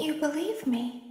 You believe me?